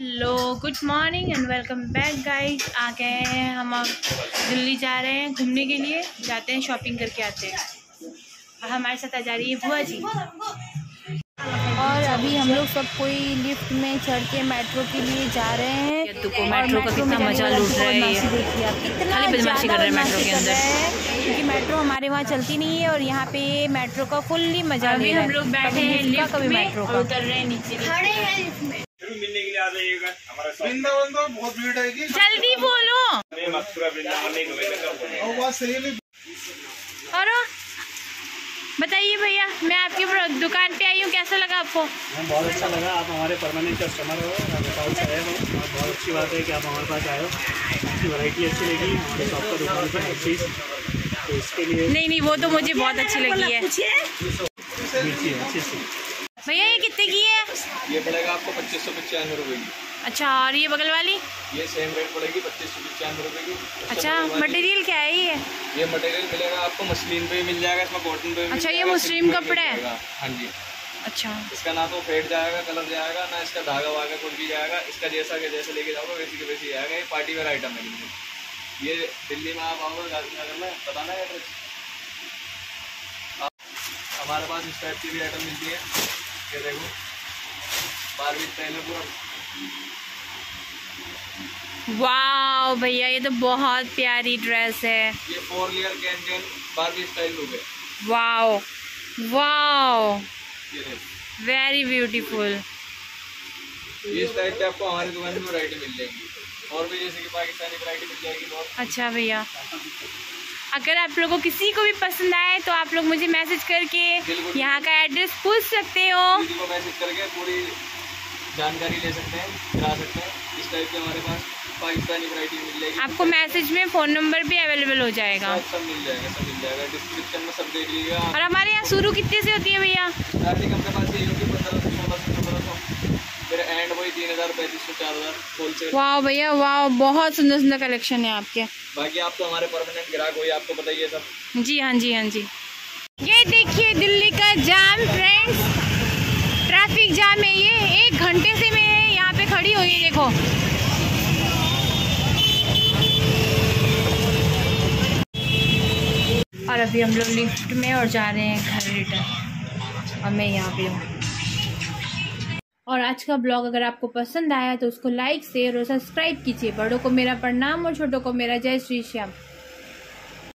Hello good morning and welcome back guys आ गए हैं हम अब दिल्ली जा रहे हैं घूमने के लिए। जाते हैं शॉपिंग करके आते हैं। और हमारे साथ आ जा रही है बुआ जी। और अभी हम लोग सब कोई लिफ्ट में चढ़ के मेट्रो के लिए जा रहे हैं। को मेट्रो का कितना मज़ा लूट रहे हैं खाली बदमाशी कर रहे हैं मेट्रो के अंदर। क्योंकि मेट्रो हमारे वहाँ चलती नहीं है और यहाँ पे मेट्रो का फुल्ली मज़ा अभी ले हम लोग बैठे हैं लिफ्ट में उतर रहे हैं नीचे। फिर मिलने के लिए आ जाइएगा। हमारा वृंदावन तो बहुत भीड़ आएगी। जल्दी बोलो। में मथुरा वृंदावन नहीं घूमे तो और है बताइए भैया मैं आपकी दुकान पे आई हूँ कैसा लगा आपको? बहुत अच्छा लगा। आप हमारे परमानेंट कस्टमर हो हो बहुत अच्छी बात है कि आप हमारे पास आए हो। आपकी वैरायटी अच्छी लगी हमारे शॉप का दुकान की हर चीज़ तो इसके लिए नहीं नहीं वो तो मुझे बहुत अच्छी लगी है। अच्छी सी भैया ये कितने की है? ये पड़ेगा आपको पच्चीस सौ पचानवे रुपए की। अच्छा और ये बगल वाली? ये सेम रेट पड़ेगी पच्चीस सौ पचानवे रुपए की। अच्छा मटेरियल क्या है ये? ये मटेरियल मिलेगा आपको मसलिन पे मिल जाएगा इसमें कॉटन पे अच्छा, ये मुस्लिम कपड़ा है? हाँ जी। अच्छा। इसका ना तो फेड जाएगा कलर जाएगा ना इसका धागा वागा कुछ भी जाएगा। इसका जैसा के जैसे लेके जाओगे वैसे के वैसे ही आएगा। ये पार्टी वेयर आइटम है बिल्कुल ये दिल्ली में आप आओगे गांधीनगर में पता ना एड्रेस हमारे पास इस टाइप की भी आइटम मिलती है। ये देखो बारहवीं पहले पूरा वाह भैया ये तो बहुत प्यारी ड्रेस है। ये फोर लेयर कैन बारहवीं स्टाइल लुक है वाओ वाओ। वेरी ब्यूटीफुल ये इस टाइप के आपको हमारी दुकान में वैरायटी मिल जाएगी। और भी जैसे कि पाकिस्तानी वैरायटी मिल जाएगी बहुत। अच्छा भैया। अगर आप लोगों को किसी को भी पसंद आए तो आप लोग मुझे मैसेज करके यहाँ का एड्रेस पूछ सकते हो। मैसेज करके पूरी जानकारी ले सकते हैं करा सकते हैं। इस टाइप के हमारे पास पाकिस्तानी वैरायटी मिल जाएगी। आपको मैसेज में फ़ोन नंबर भी अवेलेबल हो जाएगा। सब मिल जाएगा सब मिल जाएगा। डिस्क्रिप्शन में सब देख लीजिएगा। और हमारे यहाँ शुरू कितने से होती है भैया? स्टार्टिंग अपने पास यही होगी पंद्रह सौ सोलह सौ पंद्रह सौ। तीन हज़ार पैंतीस सौ चार हज़ार वाह भैया वाह बहुत सुंदर सुंदर कलेक्शन है आपके। बाकी आप तो हमारे परमानेंट ग्राहक हो आपको बताइए सब। जी हाँ जी हाँ जी। ये देखिए दिल्ली का जाम फ्रेंड्स ट्रैफ़िक जाम है ये एक घंटे से मैं यहाँ पे खड़ी हुई है देखो। और अभी हम लोग लिफ्ट में और जा रहे हैं घर रिटर्न और मैं यहाँ पे हूँ। और आज का ब्लॉग अगर आपको पसंद आया तो उसको लाइक, शेयर और सब्सक्राइब कीजिए। बड़ों को मेरा प्रणाम और छोटों को मेरा जय श्री श्याम।